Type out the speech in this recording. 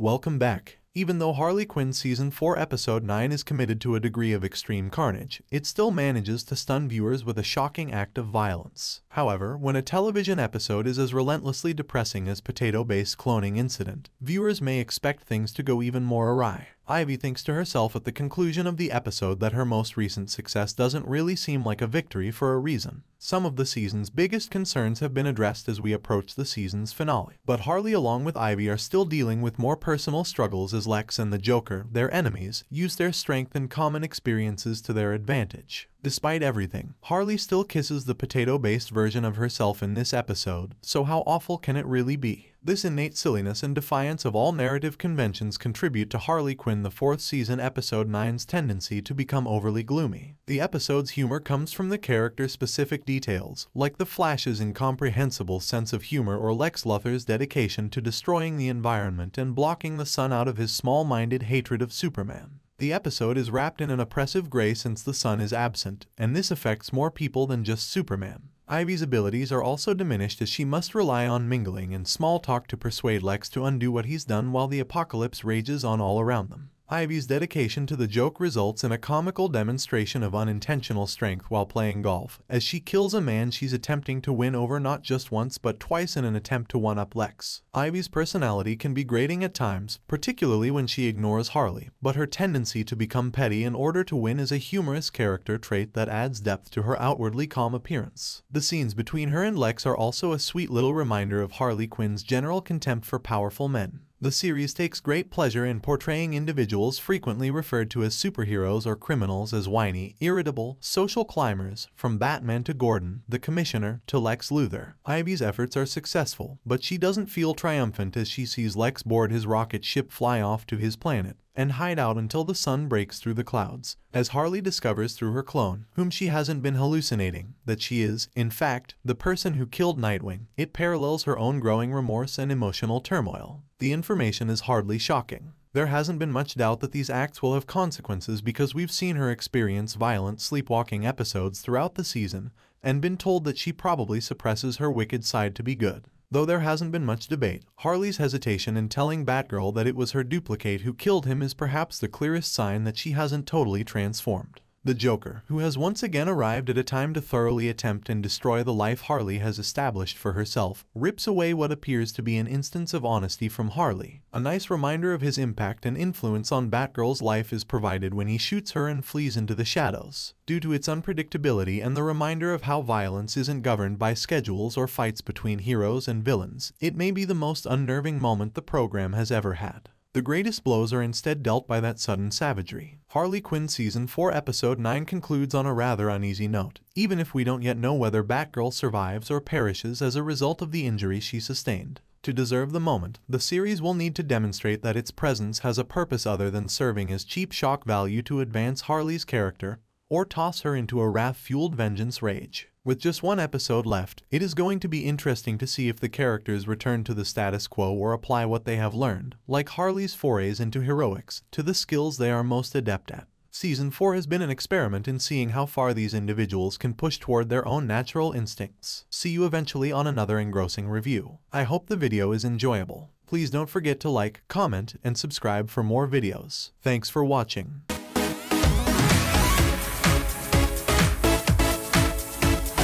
Welcome back. Even though Harley Quinn Season 4 Episode 9 is committed to a degree of extreme carnage, it still manages to stun viewers with a shocking act of violence. However, when a television episode is as relentlessly depressing as Potato-based cloning incident, viewers may expect things to go even more awry. Ivy thinks to herself at the conclusion of the episode that her most recent success doesn't really seem like a victory for a reason. Some of the season's biggest concerns have been addressed as we approach the season's finale. But Harley along with Ivy are still dealing with more personal struggles as Lex and the Joker, their enemies, use their strength and common experiences to their advantage. Despite everything, Harley still kisses the potato-based version of herself in this episode, so how awful can it really be? This innate silliness and defiance of all narrative conventions contribute to Harley Quinn the fourth season episode 9's tendency to become overly gloomy. The episode's humor comes from the character-specific details, like the Flash's incomprehensible sense of humor or Lex Luthor's dedication to destroying the environment and blocking the sun out of his small-minded hatred of Superman. The episode is wrapped in an oppressive gray since the sun is absent, and this affects more people than just Superman. Ivy's abilities are also diminished as she must rely on mingling and small talk to persuade Lex to undo what he's done while the apocalypse rages on all around them. Ivy's dedication to the joke results in a comical demonstration of unintentional strength while playing golf, as she kills a man she's attempting to win over not just once but twice in an attempt to one-up Lex. Ivy's personality can be grating at times, particularly when she ignores Harley, but her tendency to become petty in order to win is a humorous character trait that adds depth to her outwardly calm appearance. The scenes between her and Lex are also a sweet little reminder of Harley Quinn's general contempt for powerful men. The series takes great pleasure in portraying individuals frequently referred to as superheroes or criminals as whiny, irritable, social climbers, from Batman to Gordon, the Commissioner, to Lex Luthor. Ivy's efforts are successful, but she doesn't feel triumphant as she sees Lex board his rocket ship fly off to his planet and hide out until the sun breaks through the clouds, as Harley discovers through her clone, whom she hasn't been hallucinating, that she is, in fact, the person who killed Nightwing. It parallels her own growing remorse and emotional turmoil. The information is hardly shocking. There hasn't been much doubt that these acts will have consequences because we've seen her experience violent sleepwalking episodes throughout the season and been told that she probably suppresses her wicked side to be good. Though there hasn't been much debate, Harley's hesitation in telling Batgirl that it was her duplicate who killed him is perhaps the clearest sign that she hasn't totally transformed. The Joker, who has once again arrived at a time to thoroughly attempt and destroy the life Harley has established for herself, rips away what appears to be an instance of honesty from Harley. A nice reminder of his impact and influence on Batgirl's life is provided when he shoots her and flees into the shadows. Due to its unpredictability and the reminder of how violence isn't governed by schedules or fights between heroes and villains, it may be the most unnerving moment the program has ever had. The greatest blows are instead dealt by that sudden savagery. Harley Quinn Season 4 Episode 9 concludes on a rather uneasy note, even if we don't yet know whether Batgirl survives or perishes as a result of the injury she sustained. To deserve the moment, the series will need to demonstrate that its presence has a purpose other than serving as cheap shock value to advance Harley's character or toss her into a wrath-fueled vengeance rage. With just one episode left, it is going to be interesting to see if the characters return to the status quo or apply what they have learned, like Harley's forays into heroics, to the skills they are most adept at. Season 4 has been an experiment in seeing how far these individuals can push toward their own natural instincts. See you eventually on another engrossing review. I hope the video is enjoyable. Please don't forget to like, comment, and subscribe for more videos. Thanks for watching.